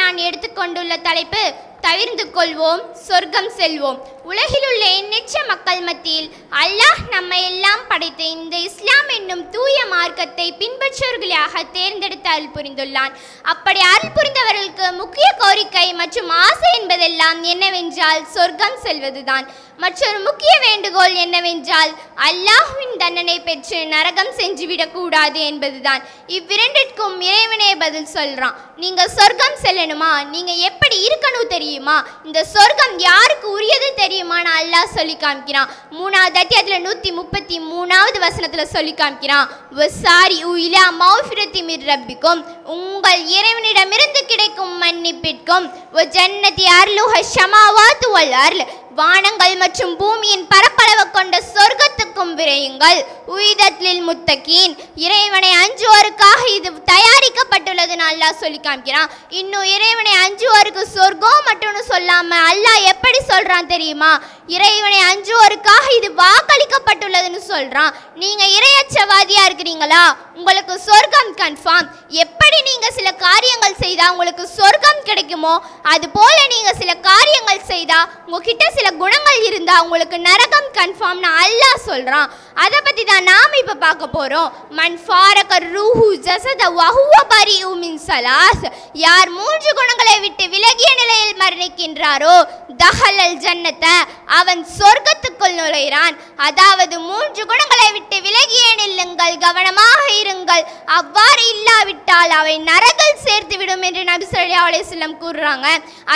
நான் எடுத்துக்கொண்டுள்ள தலைப்பு தவிர்ந்து கொள்வோம் சொர்க்கம் செல்வோம். உலகிலுள்ள எண்ணற்ற மக்கள் மத்தியில் அல்லாஹ் நம்மை எல்லாம் படைத்த இந்த இஸ்லாம் என்னும் தூய மார்க்கத்தை பின்பற்றுவர்களாக தேர்ந்தெடுத்து அருள் புரிந்துள்ளான். அப்படி அருள் புரிந்தவர்களுக்கு முக்கிய கோரிக்கை மற்றும் ஆசை என்பதெல்லாம் என்னவென்றால் சொர்க்கம் செல்வதுதான். மற்றொரு முக்கிய வேண்டுகோள் என்னவென்றால் அல்லாஹ்வின் தண்டனை பெற்று நரகம் சென்று விடக்கூடாது என்பதுதான். இவ்விரண்டிற்கும் இறைவனே பதில் சொல்றான். நீங்க சொர்க்கம் செல்லணுமா? நீங்க எப்படி இருக்கணும் தெரியுமா? இந்த சொர்க்கம் யாருக்கு உரியது தெரியுமான்னு அல்லாஹ் சொல்லி காமிக்கிறான். மூணாவது அத்தியாயத்துல நூத்தி முப்பத்தி மூணாவது வசனத்துல சொல்லி காமிக்கிறான். வசாரி உயிலா மௌஃபிரத்தி மிர் ரப்பிக்கும். உங்கள் இறைவனிடமிருந்து கிடைக்கும் மன்னிப்பிற்கும். வ ஜன்னதி அருளுஹ ஷமாவாத்து வல் அருள். வானங்கள் மற்றும் பூமியின் பரப்பளவு கொண்ட சொர்க்கத்துக்கும் விரையுங்கள். உயிதத்லில் முத்தகீன். இறைவனை அஞ்சுவோருக்காக இது தயாரிக்கப்பட்டுள்ளதுன்னு அல்லாஹ் சொல்லி காமிக்கிறான். இன்னும் இறைவனை அஞ்சுவோருக்கு சொர்க்கம் மட்டும்னு சொல்லாம அல்லாஹ் எப்படி சொல்றான் தெரியுமா? இறைவனை அஞ்சுவோருக்காக இது வாக்களிக்கப்பட்டுள்ளதுன்னு சொல்றான். நீங்க இறையச்சவாதியா இருக்கிறீங்களா? உங்களுக்கு சொர்க்கம் கன்ஃபார்ம் எப் எப்படி நீங்க சில காரியங்கள் செய்தா உங்களுக்கு சொர்க்கம் கிடைக்குமோ அது போல நீங்க சில காரியங்கள் செய்தா உங்ககிட்ட சில குணங்கள் இருந்தா உங்களுக்கு நரகம் கன்ஃபார்ம்னு அல்லாஹ் சொல்கிறான் அதை பற்றி தான் நாம் இப்போ பார்க்க போகிறோம் மன் ஃபாரக ரூஹு ஜசத வஹுவ பரி உமின் சலாஸ் யார் மூன்று குணங்களை விட்டு விலகிய நிலையில் மரணிக்கின்றாரோ தஹலல் ஜன்னத்தை அவன் சொர்க்கத்துக்குள் நுழைகிறான் அதாவது மூன்று குணங்களை விட்டு விலகியே நில்லுங்கள் கவனமாக இருங்கள். அவ்வாறு இல்லாவிட்டால் அவை நரகல் சேர்த்து விடும் என்று நபி ஸல்லல்லாஹு அலையம் கூறுறாங்க.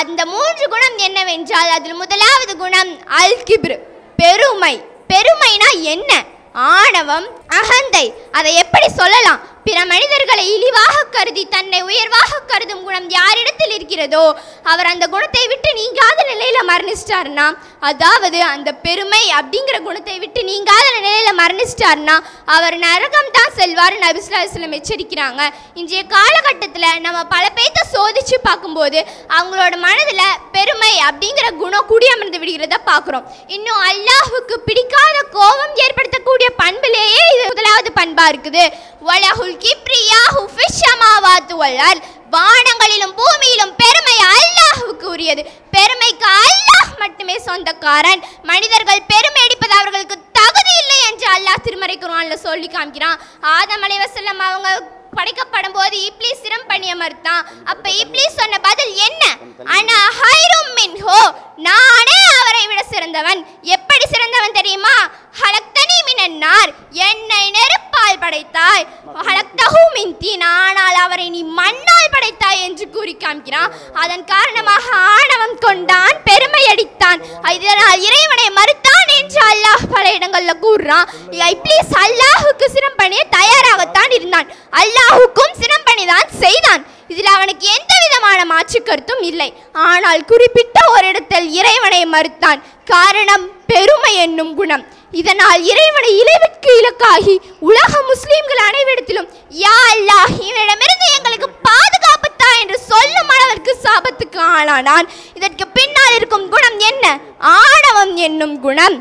அந்த மூன்று குணம் என்னவென்றால் அதில் முதலாவது குணம் அல் கிப்ரு. பெருமை. பெருமைனா என்ன? ஆணவம் அகந்தை. அதை எப்படி சொல்லலாம்? பிற மனிதர்களை இழிவாக கருதி தன்னை உயர்வாக கருதும் குணம் யாரிடத்தில் இருக்கிறதோ அவர் அந்த குணத்தை விட்டு நீங்காத நிலையில மரணிச்சிட்டாருன்னா அதாவது அந்த பெருமை அப்படிங்கிற குணத்தை விட்டு நீங்காத நிலையில மரணிச்சிட்டாருன்னா அவர் நரகம் தான் செல்வார் நபிஸ்லாஸ்லம் எச்சரிக்கிறாங்க. இன்றைய காலகட்டத்தில் நம்ம பல பேர்த்த சோதிச்சு பார்க்கும்போது அவங்களோட மனதில் பெருமை அப்படிங்கிற குணம் குடியமர்ந்து விடுகிறத பார்க்குறோம். இன்னும் அல்லாஹுக்கு பிடிக்காத கோபம் ஏற்படுத்தக்கூடிய பண்பிலேயே இது முதலாவது பண்பாக இருக்குது. வலகுல் கிப்ரியாஹு ஃபிஷ் வல்லால் வானங்களிலும் பூமியிலும் பெருமை அல்லாஹுக்கு உரியது பெருமைக்கு அல்லாஹ் மட்டுமே சொந்தக்காரன். மனிதர்கள் பெருமை அடிப்பது அவர்களுக்கு தகுதி இல்லை என்று அல்லாஹ் திருமறை குர்ஆன்ல சொல்லி காமிக்கிறான். ஆதம் அலைவசல்லம் அவங்க படைக்கப்படும் போது இப்ளீஸ் சிரம் பண்ணிய மறுத்தான் அப்ப இப்ளீஸ் சொன்ன பதில் என்ன? அனா ஹைரும் மின்ஹோ நானே அவரை விட சிறந்தவன். எப்படி சிறந்தவன் தெரியுமா? ஹலக்தனி மினன்னார் என்னை நெருப்பால் படைத்தாய். ஹலக்தஹு மின் தீன் ஆனால் அவரை நீ மண்ண கூறி காமிக்கிறான் அதன் காரணமாக ஆணவம் கொண்டான் பெருமை அடித்தான். இதனால் இறைவனை மறுத்தான் என்று அல்லாஹ் பல இடங்களில் கூறுறான். இப்ளீஸ் அல்லாஹுக்கு சிரம் பண்ணிய தயாராகத்தான் இருந்தான். அல்லாஹுக்கும் சிரம் பண்ணிதான் செய்தான். இதில் அவனுக்கு எந்த விதமான மாற்று கருத்தும் இல்லை. ஆனால் குறிப்பிட்ட ஒரு இடத்தில் இறைவனை மறுத்தான். காரணம் பெருமை என்னும் குணம். இதனால் இறைவனை இழைவிற்கு இலக்காகி உலக முஸ்லீம்கள் அனைவரிடத்திலும் யா அல்லாஹ் இவனிடமிருந்து எங்களுக்கு பாதுகாப்பு வேண்டாம் என்று சொல்லும் அளவிற்கு சாபத்துக்கு ஆளானான். இதற்கு பின்னால் இருக்கும் குணம் என்ன? ஆணவம் என்னும் குணம்.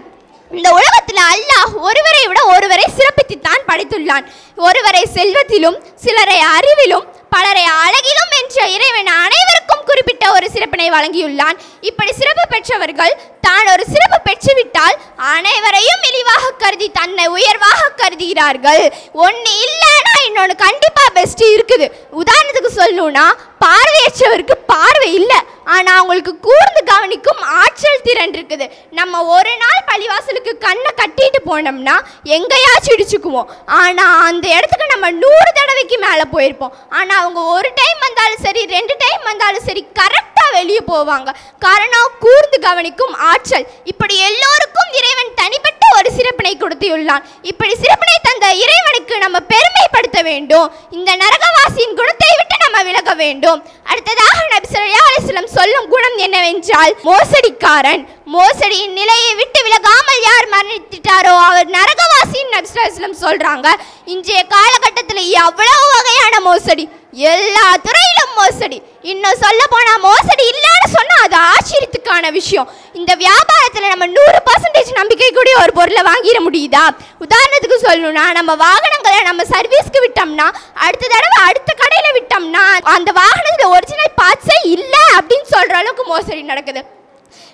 இந்த உலகத்தில் அல்லாஹ் ஒருவரை விட ஒருவரை சிறப்பித்துத்தான் படைத்துள்ளான். ஒருவரை செல்வத்திலும் சிலரை அறிவிலும் பலரை அழகிலும் என்ற இறைவன் அனைவருக்கும் குறிப்பிட்ட ஒரு சிறப்பினை வழங்கியுள்ளான். இப்படி சிறப்பு பெற்றவர்கள் தான் ஒரு சிறப்பு பெற்றுவிட்டால் அனைவரையும் இழிவாக கருதி தன்னை உயர்வாக கருதுகிறார்கள். ஒன்று இல்லை இன்னொன்று கண்டிப்பாக பெஸ்ட் இருக்குது. உதாரணத்துக்கு சொல்லணும்னா பார்வையற்றவருக்கு பார்வை இல்லை. ஆனால் அவங்களுக்கு கூர்ந்து கவனிக்கும் ஆற்றல் திறன் இருக்குது. நம்ம ஒரு நாள் பள்ளிவாசலுக்கு கண்ணை கட்டிட்டு போனோம்னா எங்கேயாச்சும் இடிச்சுக்குவோம். ஆனால் அந்த இடத்துக்கு நம்ம நூறு தடவைக்கு மேலே போயிருப்போம். ஆனால் அவங்க ஒரு டைம் வந்தாலும் சரி ரெண்டு டைம் வந்தாலும் சரி கரெக்டாக வெளியே போவாங்க. காரணம் கூர்ந்து கவனிக்கும் ஆற்றல். இப்படி எல்லோரும் சிறப்பினை இப்படி சிறப்பினை தந்த இறைவனுக்கு நம்ம பெருமைப்படுத்த வேண்டும். இந்த நரகவாசியின் குணத்தை விட்டு நம்ம விலக வேண்டும். அடுத்ததாக நபி ஸல்லல்லாஹு சொல்லும் குணம் என்னவென்றால் மோசடிக்காரன். மோசடியின் நிலையை விட்டு விலகாமல் யார் மரணித்திட்டாரோ அவர் நரகவாசின்னு நபி சொல்கிறாங்க சொல்றாங்க. இன்றைய காலகட்டத்தில் எவ்வளவு வகையான மோசடி? எல்லா துறையிலும் மோசடி. இன்னும் சொல்ல போனா மோசடி இல்லைன்னு சொன்னா அது ஆச்சரியத்துக்கான விஷயம். இந்த வியாபாரத்தில் நம்ம நூறு பர்சன்டேஜ் நம்பிக்கை கூட ஒரு பொருளை வாங்கிட முடியுதா? உதாரணத்துக்கு சொல்லணும்னா நம்ம வாகனங்களை நம்ம சர்வீஸ்க்கு விட்டோம்னா அடுத்த தடவை அடுத்த கடையில் விட்டோம்னா அந்த வாகனத்தில் ஒரிஜினல் பார்ட்ஸே இல்லை அப்படின்னு சொல்ற அளவுக்கு மோசடி நடக்குது.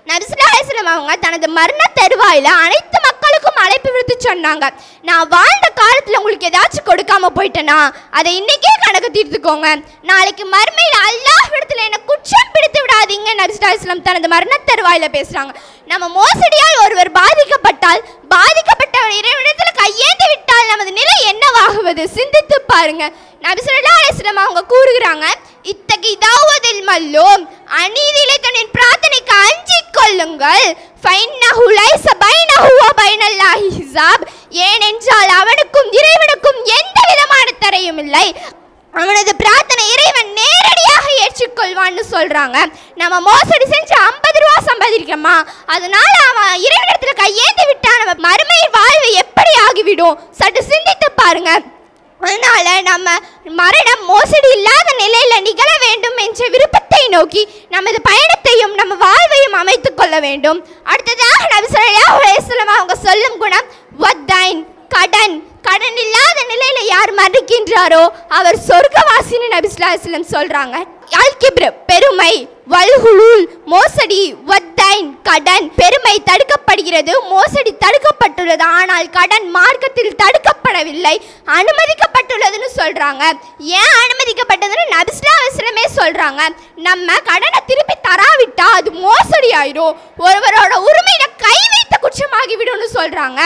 நபிசுல்லா அவங்க தனது மரண தருவாயில் அனைத்து மக்களுக்கும் அழைப்பு விடுத்து சொன்னாங்க. நான் வாழ்ந்த காலத்தில் உங்களுக்கு ஏதாச்சும் கொடுக்காம போயிட்டேனா அதை இன்னைக்கே கணக்கு தீர்த்துக்கோங்க. நாளைக்கு மறுமையில் அல்லாஹ் இடத்துல என்ன குற்றம் பிடித்து விடாதீங்க நபிசுல்லா இஸ்லாம் தனது மரண தருவாயில பேசுறாங்க. நம்ம மோசடியால் ஒருவர் பாதிக்கப்பட்டால் பாதிக்கப்பட்டவர் இறைவிடத்துல கையேந்தி விட்டால் நமது நிலை என்னவாகுவது? சிந்தித்து பாருங்க. நபிசுல்லா அலிஸ்லாம் அவங்க கூறுகிறாங்க இத்தகைய இதாவதில் மல்லோம் அநீதி தன்னின் பிரார்த்தனைக்கு அஞ்சிக் கொள்ளுங்கள். ஃபைன்னஹு லைஸ பைனஹு வ பைனல்லாஹி ஹிசாப் ஏனென்றால் அவனுக்கும் இறைவனுக்கும் எந்த விதமான தரையும் இல்லை. அவனது பிரார்த்தனை இறைவன் நேரடியாக ஏற்றுக்கொள்வான்னு சொல்றாங்க. நம்ம மோசடி செஞ்சு ஐம்பது ரூபா சம்பாதிக்கிறோமா? அதனால அவன் இறைவனிடத்துல கையேந்தி விட்டா நம்ம மறுமை வாழ்வு எப்படி ஆகிவிடும்? சற்று சிந்தித்து பாருங்க. அதனால நம்ம மரணம் மோசடி இல்லாத நிலையில நிகழ வேண்டும் என்ற விருப்பத்தை நோக்கி நமது பயணத்தையும் நம்ம வாழ்வையும் அமைத்துக் கொள்ள வேண்டும். அடுத்ததாக நம்ம ஸல்லல்லாஹு அவங்க சொல்லும் குணம் வத்தைன் கடன் கடன் இல்லாத நிலையில யார் மறிக்கின்றாரோ அவர் சொர்க்கவாசின்னு நபிஸ்லாஸ்லம் சொல்றாங்க. அல்கிப்ர பெருமை வல்ஹுலூல் மோசடி வத்தைன் கடன் பெருமை தடுக்கப்படுகிறது மோசடி தடுக்கப்பட்டுள்ளது. ஆனால் கடன் மார்க்கத்தில் தடுக்கப்படவில்லை அனுமதிக்கப்பட்டுள்ளதுன்னு சொல்றாங்க. ஏன் அனுமதிக்கப்பட்டதுன்னு நபிஸ்லா அவசரமே சொல்றாங்க. நம்ம கடனை திருப்பி தராவிட்டா அது மோசடி ஆயிரும் ஒருவரோட உரிமையில கை வைத்த குற்றமாகிவிடும்னு சொல்றாங்க.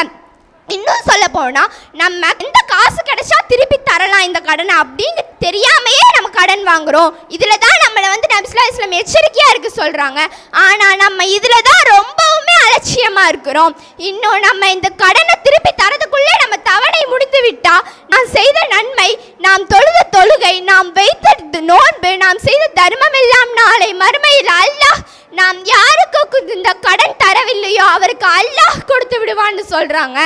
இன்னும் சொல்ல போனா நம்ம எந்த காசு கிடைச்சா திருப்பி தரலாம் இந்த கடனை அப்படின்னு தெரியாமையே நம்ம கடன் வாங்குறோம். இதுல தான் நம்மளை வந்து நபிஸ்லா இஸ்லாம் எச்சரிக்கையா இருக்கு சொல்றாங்க. ஆனா நம்ம இதுல தான் ரொம்பவுமே அலட்சியமா இருக்கிறோம். இன்னும் நம்ம இந்த கடனை திருப்பி தரதுக்குள்ளே நம்ம தவணை முடித்து விட்டா நாம் செய்த நன்மை நாம் தொழுத தொழுகை நாம் வைத்த நோன்பு நாம் செய்த தர்மம் எல்லாம் நாளை மறுமையில் அல்லாஹ் நாம் யாருக்கு இந்த கடன் தரவில்லையோ அவருக்கு அல்லாஹ் கொடுத்து விடுவான்னு சொல்றாங்க.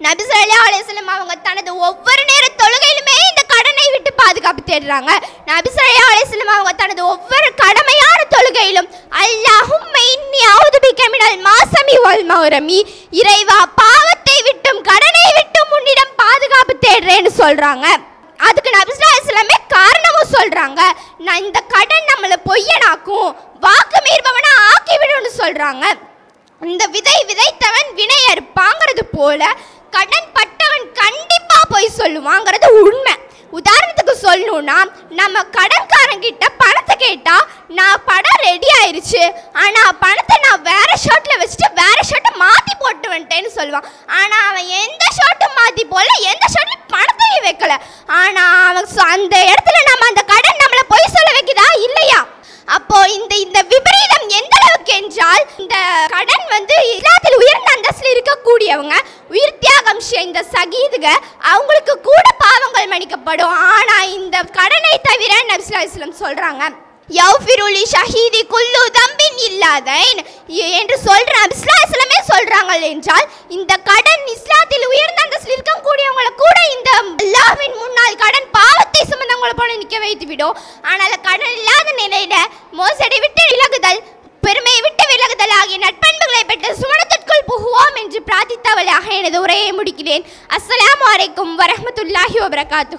நபி சொல்லா அலையம் அவங்க தனது ஒவ்வொரு நேர தொழுகையிலுமே இந்த கடனை விட்டு பாதுகாப்பு தேடுறாங்க. நபி சொல்லா அலையம் அவங்க தனது ஒவ்வொரு கடமையான தொழுகையிலும் அல்லாஹும் இன்னி அஊது மாசமி வல் மௌரமி இறைவா பாவத்தை விட்டும் கடனை விட்டும் உன்னிடம் பாதுகாப்பு தேடுறேன்னு சொல்றாங்க. அதுக்கு நபிஸ்லா இஸ்லாமே காரணமும் சொல்றாங்க. நான் இந்த கடன் நம்மளை பொய்யனாக்கும் வாக்கு மீறுபவனா ஆக்கிவிடும்னு சொல்றாங்க. இந்த விதை விதைத்தவன் வினை அறுப்பாங்கிறது போல கடன் பட்டவன் கண்டிப்பா போய் சொல்லுவாங்கிறது உண்மை. உதாரணத்துக்கு சொல்லணும்னா நம்ம கடன்காரங்கிட்ட பணத்தை கேட்டா நான் படம் ரெடி ஆயிருச்சு. ஆனா பணத்தை நான் வேற ஷர்ட்ல வச்சுட்டு வேற ஷர்ட்டை மாத்தி போட்டு வந்துட்டேன்னு சொல்லுவான். ஆனா அவன் எந்த ஷர்ட்டும் மாத்தி போடல. எந்த ஷர்ட்ல பணத்தையும் வைக்கல. ஆனா அவன் அந்த இடத்துல நம்ம அந்த கடன் நம்மளை பொய் சொல்ல வைக்குதா? இல்லையா? அப்போ இந்த இந்த விபரீதம் எந்த அளவுக்கு என்றால் இந்த கடன் வந்து எல்லாத்துல உயர்ந்த அந்தஸ்தில் இருக்கக்கூடியவங்க உயிர் தியாகம் செய்த சகீதுக அவங்களுக்கு கூட பாவங்கள் மன்னிக்கப்படும். ஆனா இந்த கடனை தவிர நபிஸ்லா இஸ்லாம் சொல்றாங்க யௌஃபிருலி ஷஹீதி குல்லு தம்பின் இல்லாதேன். என்று சொல்ற நபிஸ்லா இஸ்லாமே சொல்றாங்க என்றால் இந்த கடன் இஸ்லாத்தில் உயர்ந்த அந்தஸ்தில் இருக்கக்கூடியவங்களை கூட இந்த அல்லாஹ்வின் முன்னால் கடன் பாவத்தை சுமந்தவங்களை போல நிற்க வைத்து விடும். ஆனால் கடன் இல்லாத நிலையில மோசடி விட்டு விலகுதல் பெருமையை விட்டு விலகுதல் ஆகிய நட்பண்புகளை பெற்று சுமண புகுவோம் என்று பிரார்த்தித்தவளாக எனது உரையை முடிக்கிறேன். அஸ்ஸலாமு வலைக்கும் வரமத்துல்லாஹி வபரகாத்து